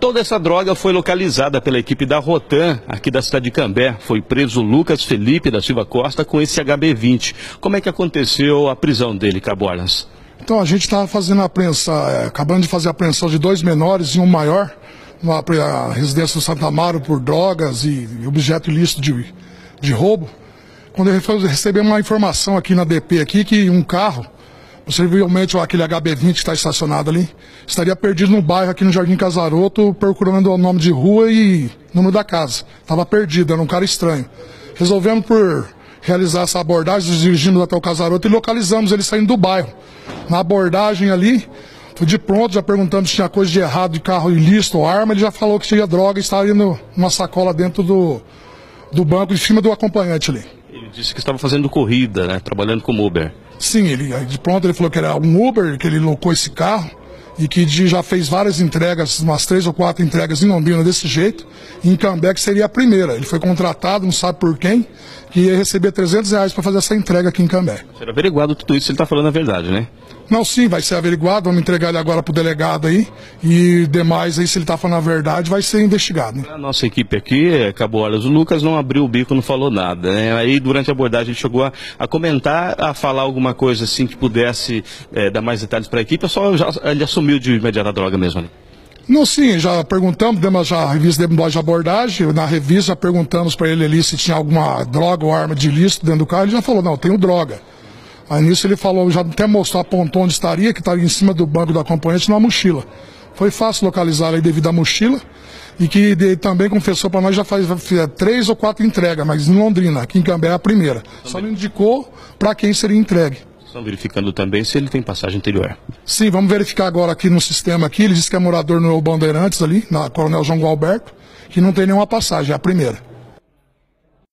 Toda essa droga foi localizada pela equipe da Rotan, aqui da cidade de Cambé. Foi preso Lucas Felipe da Silva Costa com esse HB20. Como é que aconteceu a prisão dele, Caborlas? Então a gente estava fazendo a apreensão, é, acabando de fazer a apreensão de dois menores e um maior na residência do Santa Amaro por drogas e objeto ilícito de, de roubo. Quando recebemos uma informação aqui na DP aqui que um carro Possivelmente aquele HB20 que está estacionado ali estaria perdido no bairro aqui no Jardim Casaroto, procurando o nome de rua e número da casa. Estava perdido, era um cara estranho. Resolvemos por realizar essa abordagem, nos dirigimos até o Casaroto e localizamos ele saindo do bairro. Na abordagem ali, de pronto, já perguntamos se tinha coisa de errado de carro ilícito ou arma, ele já falou que tinha droga e estava indo numa sacola dentro do, do banco, em cima do acompanhante ali. Disse que estava fazendo corrida, né? Trabalhando como Uber. Sim, ele de pronto ele falou que era um Uber, que ele locou esse carro e que já fez várias entregas, umas três ou quatro entregas em Londrina desse jeito. Em Cambé que seria a primeira. Ele foi contratado, não sabe por quem, que ia receber 300 reais para fazer essa entrega aqui em Cambé. Será averiguado tudo isso, ele está falando a verdade, né? Não, sim, vai ser averiguado, vamos entregar ele agora para o delegado aí. E demais aí, se ele está falando a verdade, vai ser investigado. Né? A nossa equipe aqui, Cabolas, o Lucas não abriu o bico, não falou nada. Né? Aí durante a abordagem ele chegou a, a, comentar, a falar alguma coisa assim que pudesse é, dar mais detalhes para a equipe, só já, ele assumiu de imediato a droga mesmo ali? Não, sim, já perguntamos, demos já a revista de abordagem, na revista perguntamos para ele ali se tinha alguma droga ou arma de ilícito dentro do carro, ele já falou, não, tenho droga. Aí nisso ele falou, já até mostrou, apontou onde estaria, que estaria em cima do banco do acompanhante, numa mochila. Foi fácil localizar aí devido à mochila. E que ele também confessou para nós já faz, faz três ou quatro entregas, mas em Londrina, aqui em Cambé é a primeira. Também. Só não indicou para quem seria entregue. Estão verificando também se ele tem passagem anterior. Sim, vamos verificar agora aqui no sistema aqui. Ele disse que é morador no Bandeirantes ali, na Coronel João Gualberto, que não tem nenhuma passagem, é a primeira.